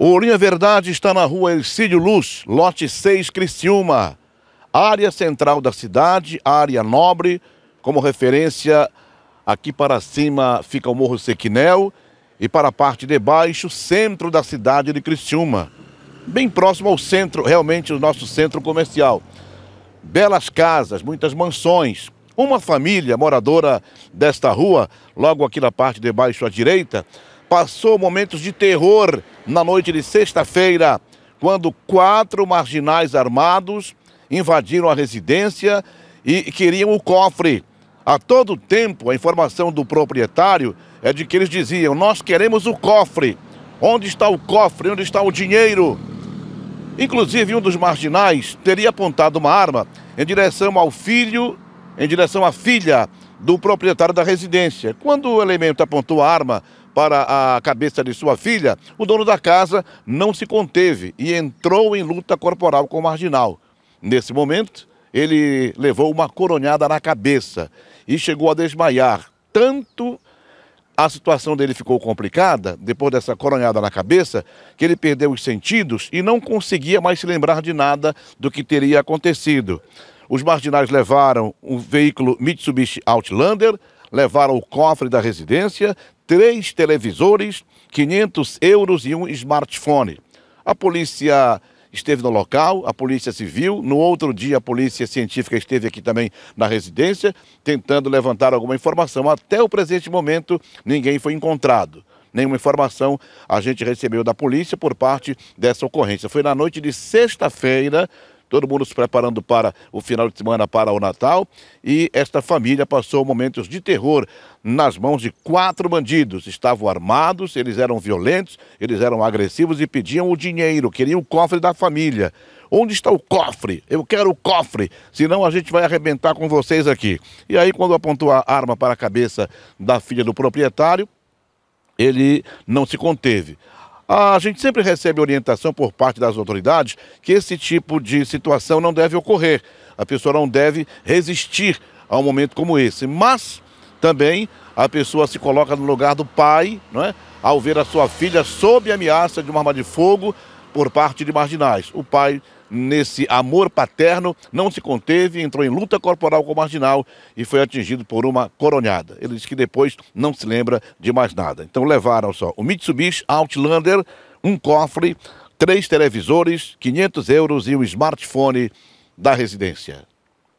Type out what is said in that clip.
O Linha Verdade está na rua Ercílio Luz, lote 6, Criciúma. Área central da cidade, área nobre, como referência, aqui para cima fica o Morro Sequinel e para a parte de baixo, centro da cidade de Criciúma. Bem próximo ao centro, realmente o nosso centro comercial. Belas casas, muitas mansões. Uma família moradora desta rua, logo aqui na parte de baixo à direita, passou momentos de terror na noite de sexta-feira, quando quatro marginais armados invadiram a residência e queriam o cofre. A todo tempo, a informação do proprietário é de que eles diziam: Nós queremos o cofre. Onde está o cofre? Onde está o dinheiro? Inclusive, um dos marginais teria apontado uma arma em direção ao filho, em direção à filha do proprietário da residência. Quando o elemento apontou a arma para a cabeça de sua filha, o dono da casa não se conteve e entrou em luta corporal com o marginal. Nesse momento, ele levou uma coronhada na cabeça e chegou a desmaiar. Tanto a situação dele ficou complicada, depois dessa coronhada na cabeça, que ele perdeu os sentidos e não conseguia mais se lembrar de nada do que teria acontecido. Os marginais levaram um veículo Mitsubishi Outlander, levaram o cofre da residência, três televisores, 500 euros e um smartphone. A polícia esteve no local, a polícia civil, no outro dia a polícia científica esteve aqui também na residência, tentando levantar alguma informação. Até o presente momento, ninguém foi encontrado. Nenhuma informação a gente recebeu da polícia por parte dessa ocorrência. Foi na noite de sexta-feira, todo mundo se preparando para o final de semana para o Natal e esta família passou momentos de terror nas mãos de quatro bandidos. Estavam armados, eles eram violentos, eles eram agressivos e pediam o dinheiro, queriam o cofre da família. Onde está o cofre? Eu quero o cofre, senão a gente vai arrebentar com vocês aqui. E aí, quando apontou a arma para a cabeça da filha do proprietário, ele não se conteve. A gente sempre recebe orientação por parte das autoridades que esse tipo de situação não deve ocorrer. A pessoa não deve resistir a um momento como esse. Mas também a pessoa se coloca no lugar do pai, não é? ao ver a sua filha sob ameaça de uma arma de fogo por parte de marginais. O pai nesse amor paterno, não se conteve, entrou em luta corporal com o marginal e foi atingido por uma coronhada. Ele disse que depois não se lembra de mais nada. Então levaram só o Mitsubishi Outlander, um cofre, três televisores, 500 euros e um smartphone da residência.